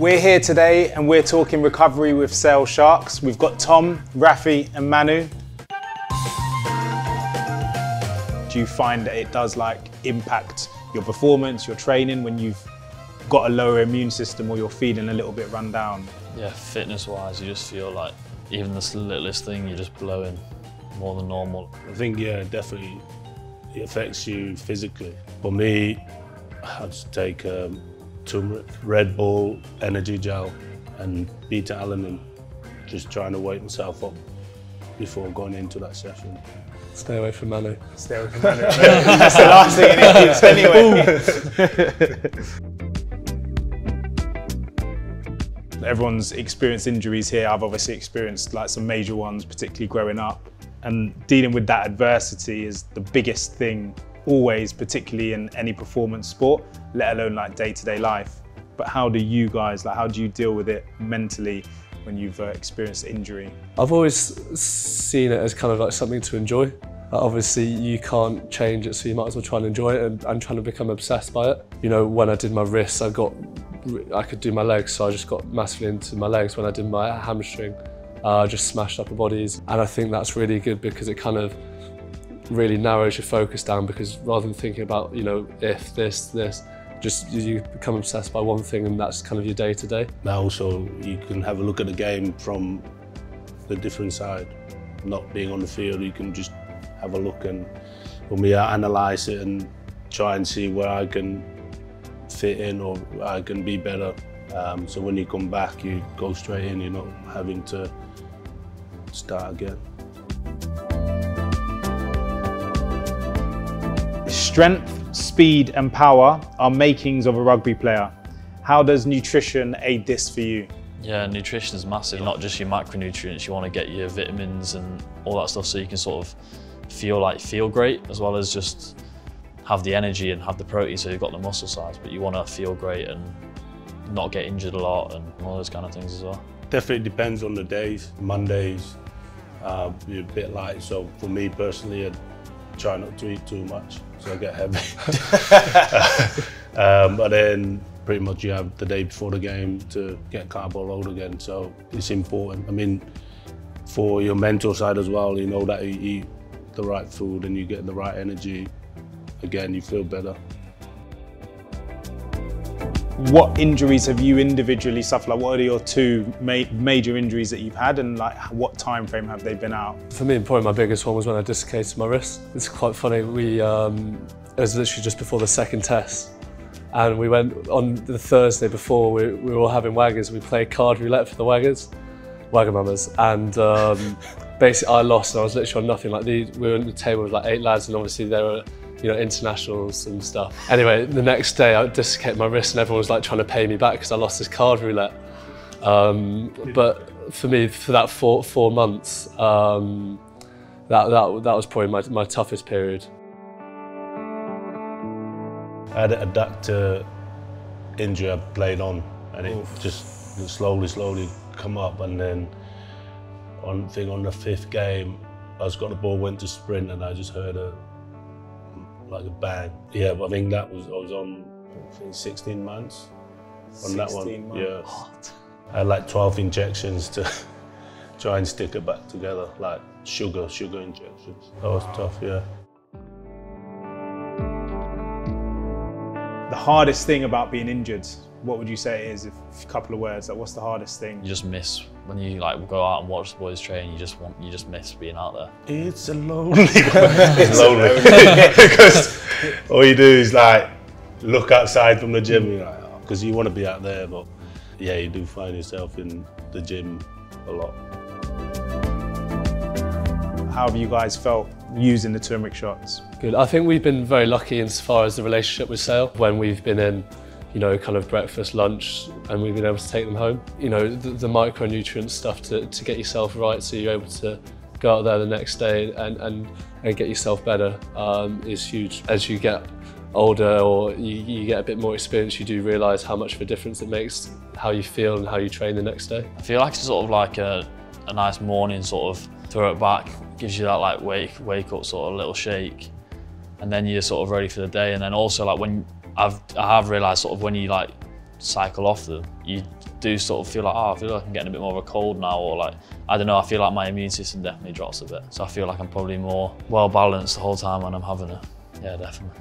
We're here today and we're talking recovery with Sale Sharks. We've got Tom, Raffi, and Manu. Do you find that it does like impact your performance, your training when you've got a lower immune system or you're feeling a little bit run down? Yeah, fitness wise, you just feel like even the littlest thing, you're just blowing more than normal. I think, yeah, definitely it affects you physically. For me, I just take um, turmeric, Red Bull, energy gel, and beta alanine, just trying to wake myself up before going into that session. Stay away from Manu. Stay away from Manu. That's the last thing it is anyway. Everyone's experienced injuries here. I've obviously experienced like some major ones, particularly growing up. And dealing with that adversity is the biggest thing always, particularly in any performance sport, let alone like day-to-day life. But how do you guys, like how do you deal with it mentally when you've uh, experienced injury? I've always seen it as kind of like something to enjoy. Uh, obviously, you can't change it, so you might as well try and enjoy it and, and trying to become obsessed by it. You know, when I did my wrists, I got I could do my legs, so I just got massively into my legs. When I did my hamstring, uh, I just smashed upper bodies. And I think that's really good because it kind of really narrows your focus down because rather than thinking about, you know, if this, this, just you become obsessed by one thing and that's kind of your day to day. Now also you can have a look at the game from the different side. Not being on the field, you can just have a look and me I analyse it and try and see where I can fit in or I can be better. Um, so when you come back, you go straight in, you're not having to start again. Strength, speed and power are makings of a rugby player. How does nutrition aid this for you? Yeah, nutrition is massive, not just your macronutrients, you want to get your vitamins and all that stuff so you can sort of feel like feel great as well as just have the energy and have the protein so you've got the muscle size, but you want to feel great and not get injured a lot and all those kind of things as well. Definitely depends on the days. Mondays, uh, be a bit light, so for me personally, I try not to eat too much, so I get heavy. um, but then pretty much you have the day before the game to get carbo load again, so it's important. I mean, for your mental side as well, you know that you eat the right food and you get the right energy, again, you feel better. What injuries have you individually suffered? Like, what are your two ma major injuries that you've had, and like, what time frame have they been out? For me, probably my biggest one was when I dislocated my wrist. It's quite funny. We um, it was literally just before the second test, and we went on the Thursday before. We, we were all having waggers. We played card roulette for the waggers, Wagamama's, and. Um, basically, I lost, and I was literally on nothing. Like the, we were on the table with like eight lads, and obviously there were you know, internationals and stuff. Anyway, the next day I dislocated my wrist and everyone was like trying to pay me back because I lost this card roulette. Um, but for me, for that four, four months, um, that, that, that was probably my, my toughest period. I had a adductor injury I played on and it Oof. just slowly, slowly come up and then on thing on the fifth game, I was got the ball, went to sprint and I just heard a like a bang. Yeah, but I think that was I was on I think 16 months on that one. Months. Yeah, what? I had like 12 injections to try and stick it back together, like sugar, sugar injections. That was wow. tough. Yeah. The hardest thing about being injured, what would you say is, if a couple of words, like what's the hardest thing? You just miss when you like go out and watch the boys train, you just want you just miss being out there. It's a lonely. it's lonely because all you do is like look outside from the gym, because oh. you want to be out there, but yeah, you do find yourself in the gym a lot. How have you guys felt using the turmeric shots? Good. I think we've been very lucky insofar as the relationship with Sale when we've been in you know, kind of breakfast, lunch, and we've been able to take them home. You know, the, the micronutrient stuff to, to get yourself right so you're able to go out there the next day and, and, and get yourself better um, is huge. As you get older or you, you get a bit more experience, you do realise how much of a difference it makes how you feel and how you train the next day. I feel like it's sort of like a, a nice morning sort of throw it back, gives you that like wake, wake up sort of little shake and then you're sort of ready for the day and then also like when I've I have realised sort of when you like cycle off them, you do sort of feel like, oh, I feel like I'm getting a bit more of a cold now, or like, I don't know, I feel like my immune system definitely drops a bit. So I feel like I'm probably more well balanced the whole time when I'm having it. Yeah, definitely.